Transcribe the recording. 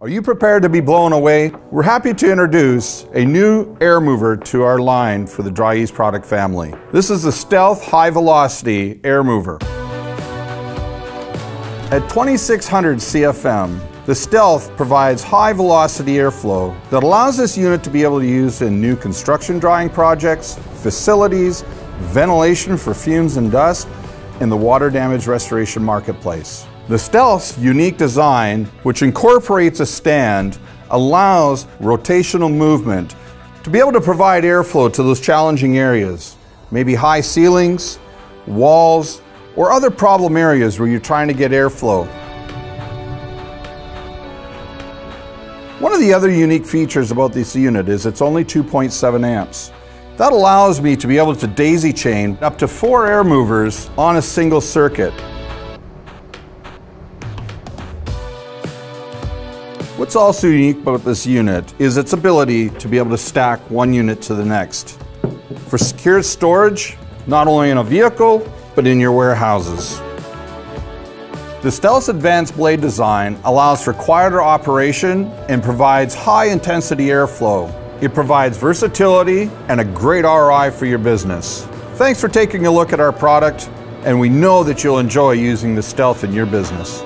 Are you prepared to be blown away? We're happy to introduce a new air mover to our line for the Dri-Eaz product family. This is the Stealth High Velocity Air Mover. At 2600 CFM, the Stealth provides high velocity airflow that allows this unit to be able to use in new construction drying projects, facilities, ventilation for fumes and dust, in the water damage restoration marketplace. The Stealth's unique design, which incorporates a stand, allows rotational movement to be able to provide airflow to those challenging areas, maybe high ceilings, walls, or other problem areas where you're trying to get airflow. One of the other unique features about this unit is it's only 2.7 amps. That allows me to be able to daisy chain up to four air movers on a single circuit. What's also unique about this unit is its ability to be able to stack one unit to the next. For secure storage, not only in a vehicle, but in your warehouses. The Stealth's advanced blade design allows for quieter operation and provides high intensity airflow. It provides versatility and a great ROI for your business. Thanks for taking a look at our product, and we know that you'll enjoy using the Stealth in your business.